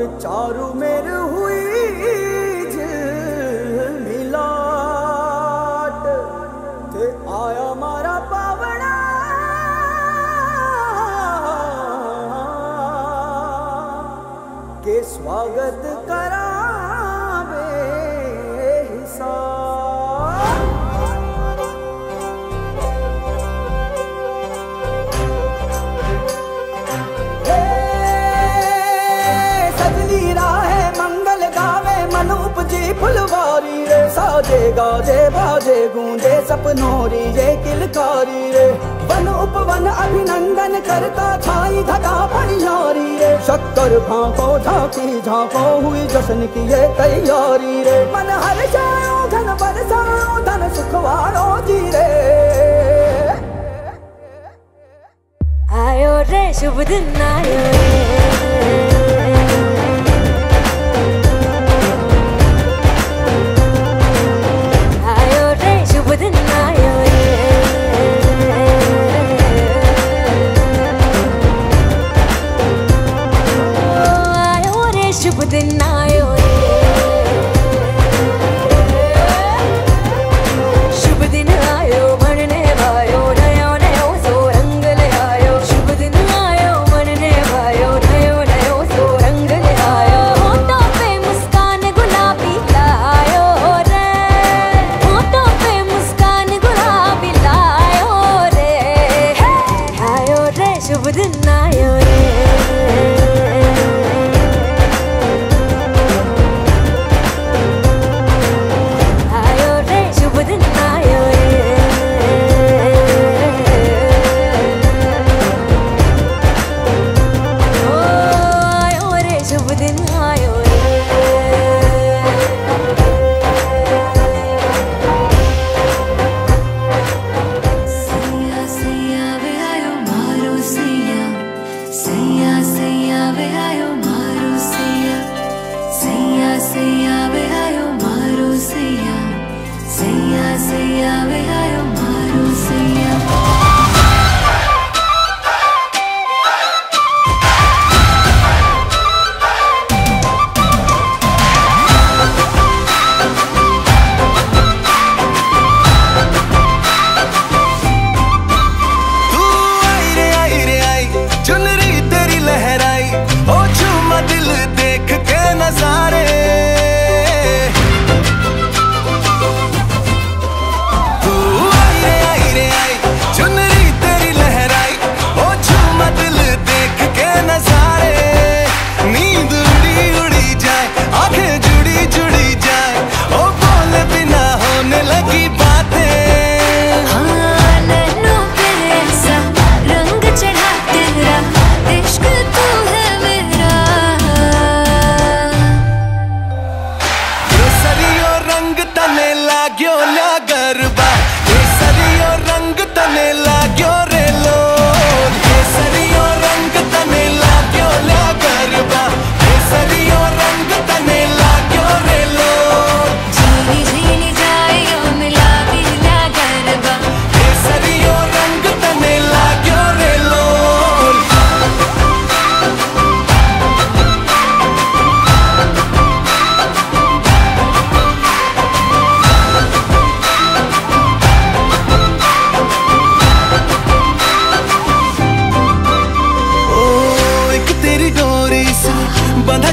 और चारू मेर हुई मिलाट ते आया मारा पावना के स्वागत बाजे गाजे बाजे गूंजे सपनों री ये किलकारी रे। वन उपवन अभिनंदन करता छाई घटा परियारी रे। शक्कर भाको झांकी झांको हुई जश्न की ये तैयारी रे। मन हर जाओ धन बरसाओ धन सुखवारो जी रे। आयो रे, शुभ दिन आयो रे। ശുഭദിനായ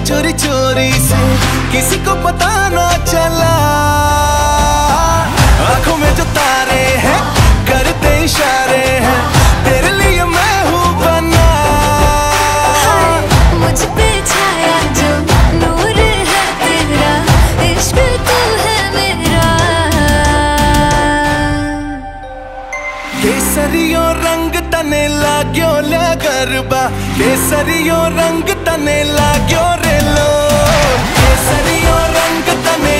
चोरी चोरी से किसी को पता सरियो रंग तने लाग्यो ले गरबा। ले सरियो रंग तने लाग्यो रे लो। ले सरियो रंग तने